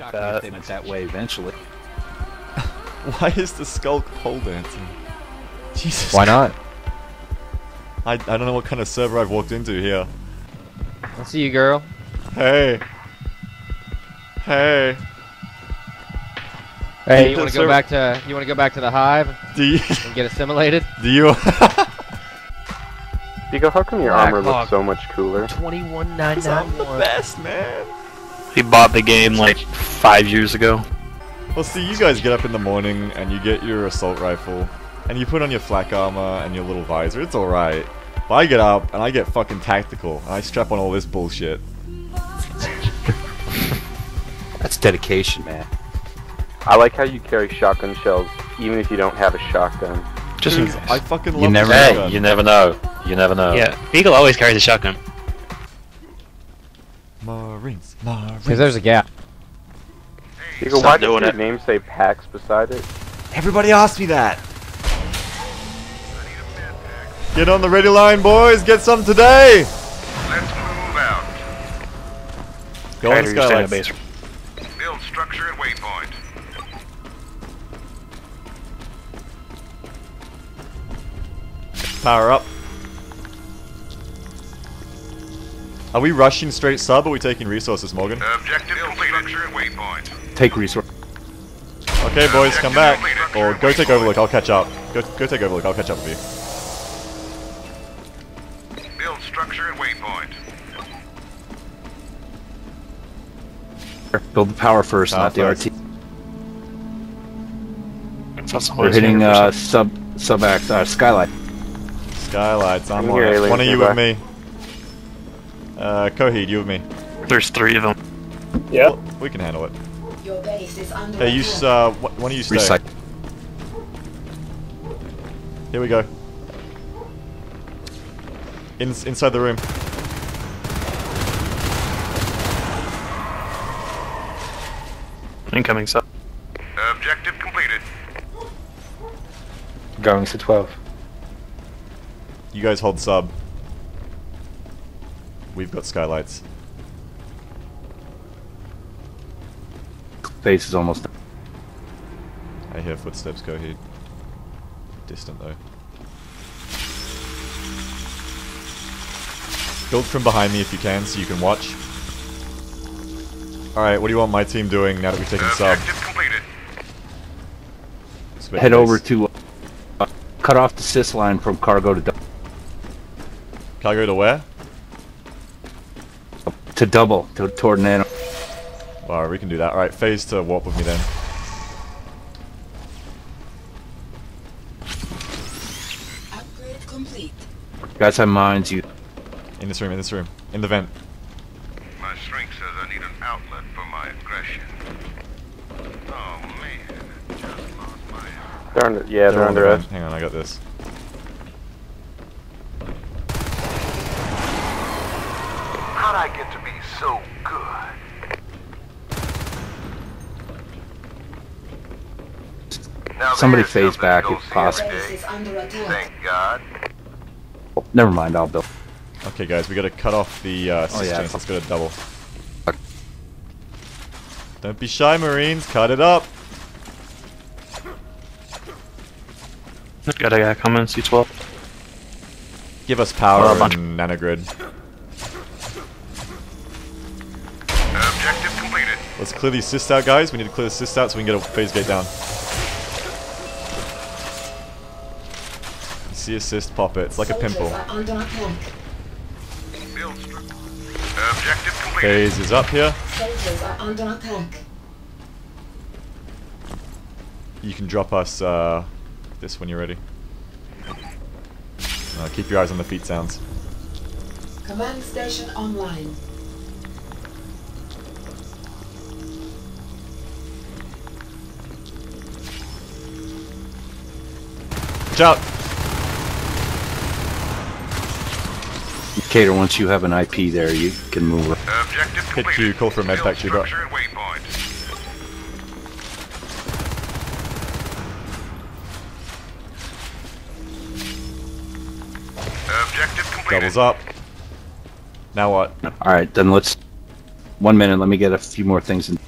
like shock me if that. they went that way eventually. Why is the skulk pole dancing? Jesus. Why not? I, I don't know what kind of server I've walked into here. I see you, girl. Hey. Hey. Hey, you want to go back to you want to go back to the hive Do you and get assimilated? do you Pico, how come your Black armor Hawk. looks so much cooler? Twenty-one nine I'm the best, man. He bought the game like five years ago. Well, see, you guys get up in the morning and you get your assault rifle, and you put on your flak armor and your little visor. It's alright. But I get up and I get fucking tactical, and I strap on all this bullshit. That's dedication, man. I like how you carry shotgun shells even if you don't have a shotgun. Just Dude. I fucking love You never know. shotgun. You never know. You never know. Yeah, Beagle always carries a shotgun. Marines, Marines. Because there's a gap. Pico, Stop why does doing your it. name say PAX beside it? Everybody asked me that. Get on the ready line, boys. Get some today. Let's move out. Go on the Ryder, you stay skylights. base. Build structure at waypoint. Power up. Are we rushing straight sub or are we taking resources, Morgan? Objective completed. Structure at waypoint. Take resource. Okay, boys, come back. Or go take Overlook, I'll catch up. Go, go take Overlook, I'll catch up with you. Build structure and waypoint. Build the power first, Power not the. RT. We're hitting uh, sub sub act uh, skylight. Skylights, I'm on here, it. One of you with me. Uh, Coheed, you with me. There's three of them. Yeah. We can handle it. Your base is under Hey, you, s- uh, wh- one of you stay. Recycle. Here we go. In, inside the room. Incoming sub. Objective completed. Going to 12. You guys hold sub. We've got skylights. Base is almost done. I hear footsteps, Coheed. Distant though. Build from behind me if you can, so you can watch. Alright, what do you want my team doing now that we've taken sub? Objective completed. Space Head base. over to uh, cut off the cyst line from cargo to dou- Cargo to where? To double to toward nano. Wow, we can do that. Alright, phase to warp with me then. Upgrade complete. Guys have mines. You In this room, in this room. In the vent. My strength says I need an outlet for my aggression. Oh man, just lost my They're under, yeah, they're, on the under us. Hang on, I got this. How'd I get to be so good? Now Somebody there's phase back if possible. every Base day. is under attack. Thank God. never mind. I'll build. Okay, guys, we gotta cut off the uh, Oh, yeah. systems. Let's go to double. Don't be shy, Marines. Cut it up. Got a guy coming, C12. Give us power Oh, and nanogrid. Objective completed. Let's clear these cysts out, guys. We need to clear the cysts out so we can get a phase gate down. See a cyst, pop it. It's like a pimple. are under attack. Build structure. Objective. Phase is up here. Soldiers are under attack. You can drop us uh, this when you're ready. Uh, keep your eyes on the feet sounds. Command station online. Watch out! Cater. Once you have an IP there, you can move. Objective Hit completed. you, call for a med Build pack, shoot up. structure at waypoint. Objective completed. Doubles up. Now what? All right, then let's. One minute. Let me get a few more things. In.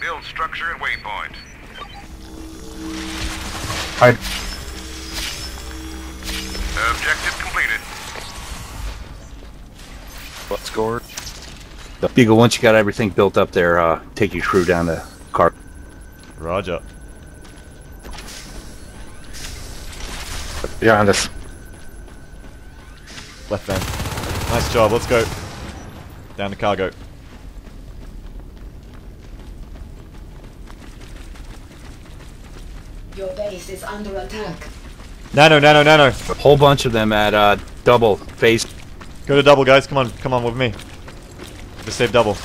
Build structure at waypoint. Alright. Objective completed. What score? Beagle, once you got everything built up there, uh, take your crew down to car. Roger. Behind us. Left van. Nice job. Let's go. Down to cargo. Your base is under attack. Nano, nano, nano. A whole bunch of them at uh, double phase. Go to double, guys. Come on, come on with me. Just save double.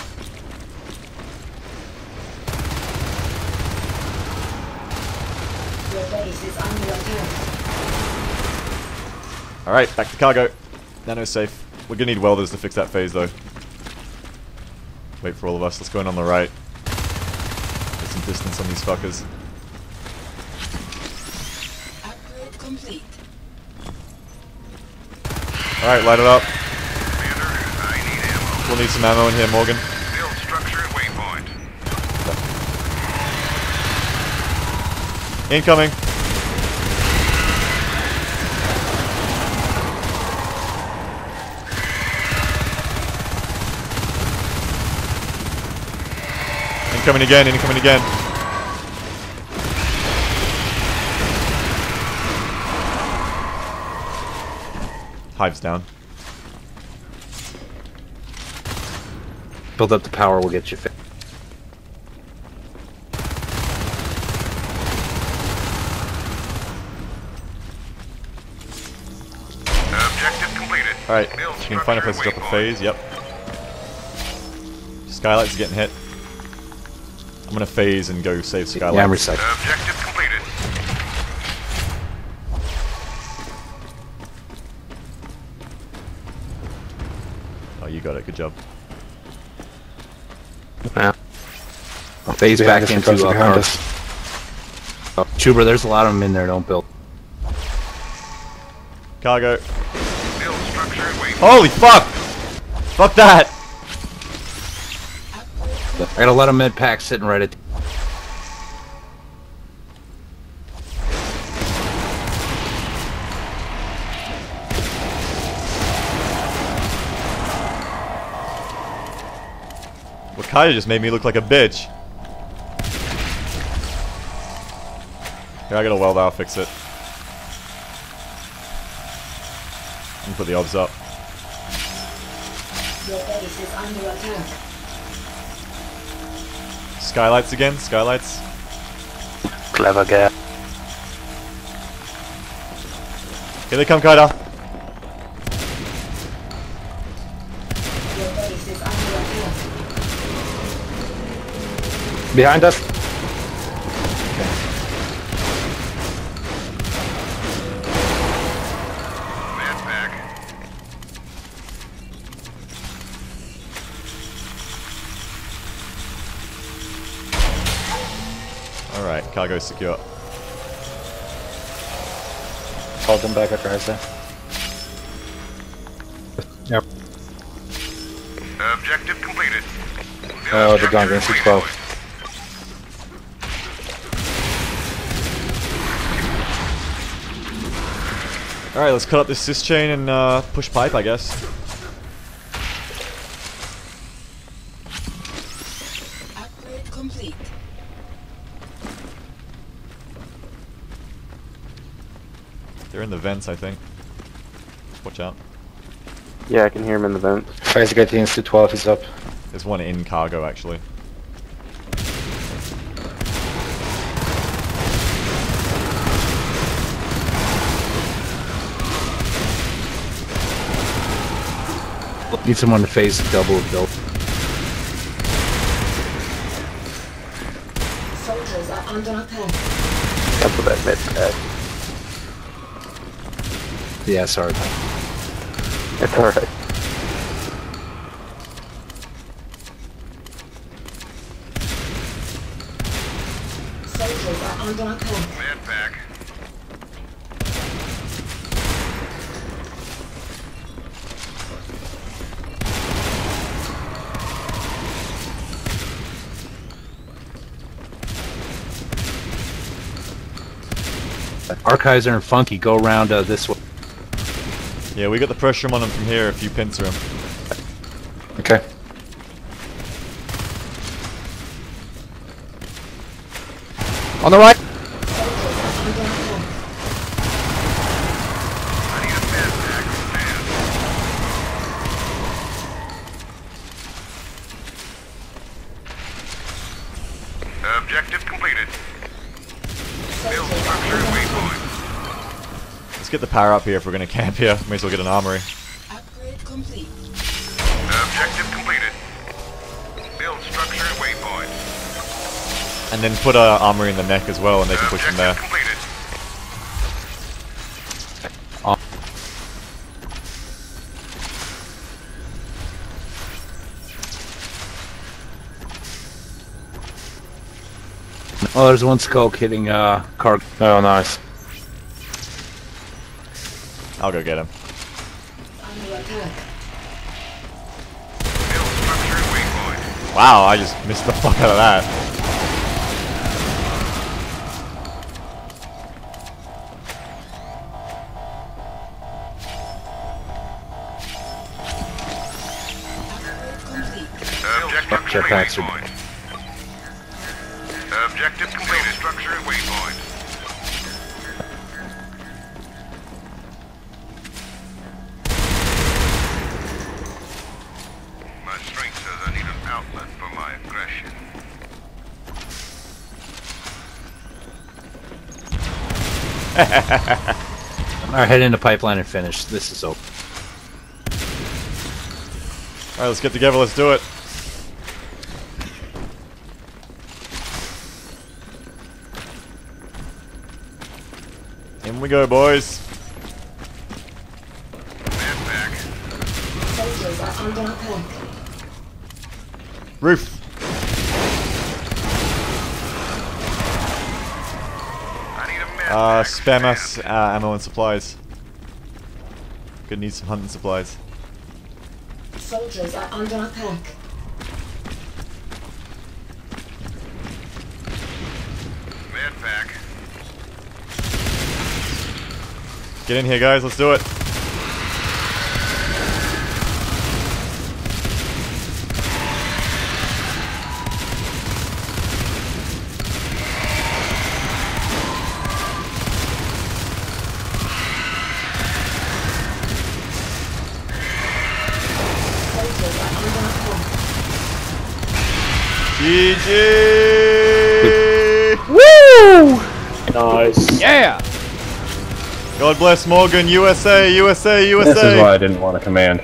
Your base is under attack. All right, back to cargo. Nano's safe. We're gonna need welders to fix that phase, though. Wait for all of us. Let's go in on the right. Get some distance on these fuckers. Complete. All right, light it up. I need ammo. We'll need some ammo in here, Morgan. Build structure at waypoint. Incoming. Incoming again, incoming again. Hive's down. Build up the power, we'll get you fit. Objective completed. Alright, Build you can find a place to drop a phase, yep. Skylight's getting hit. I'm gonna phase and go save Skylight. Yeah, I'm recycling. Got it, good job. Yeah. Phase Behind back into across uh, behind car. us. Oh, Chuber, there's a lot of them in there. Don't build. Cargo. Build structure at waypoint. Holy fuck! Fuck that! I got a lot of med packs sitting right at. Wakaya just made me look like a bitch. Here, I got a weld, I'll fix it. And put the obs up. Your base is under attack. Skylights again, skylights. Clever guy. Here they come, Kaida. Behind us. Alright, cargo secure. Hold them back up, Raza. Yep. Objective completed. Oh, the gun 12 Alright, let's cut up this cyst chain and uh, push pipe, I guess. Upgrade complete. They're in the vents, I think. Watch out. Yeah, I can hear him in the vent. Phase getting to 12 is up. There's one in cargo, actually. Need someone to face double build. Soldiers are under attack. Cancel that med pack. Yeah, sorry. It's alright. Soldiers are under attack. Archizer and Funky go around uh, this way. Yeah, we got the pressure on him from here if you pincer him. Okay. On the right. Objective completed. Build structure waypoint. Let's get the power up here if we're gonna camp here. May as well get an armory. Upgrade complete. Objective completed. Build structure waypoint. And then put a armory in the neck as well and they can push from there. Completed. Oh, there's one skulk hitting uh, car. Oh, nice. I'll go get him. Under attack. Build structure waypoint. Wow, I just missed the fuck out of that. Complete. Objective Jetpacks Alright, head into pipeline and finish. This is open. Alright, let's get together, let's do it. In we go, boys. Roof. I need a medpack. Uh, spam us uh, ammo and supplies. Gonna need some hunting supplies. Soldiers are under attack. Medpack. Get in here, guys, let's do it. GG! Woo! Nice. Yeah. God bless Morgan, USA, USA, USA! This is why I didn't want to command.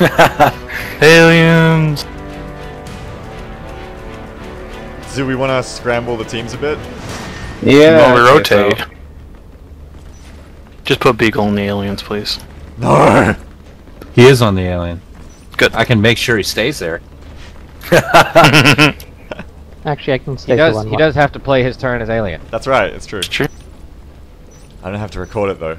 Aliens! Do we want to scramble the teams a bit? Yeah. While we rotate. so. Just put Beagle in the aliens, please. No! He is on the alien. Good. I can make sure he stays there. Actually, I can stay He for does. one He more. does have to play his turn as alien. That's right, it's true. True. I don't have to record it though.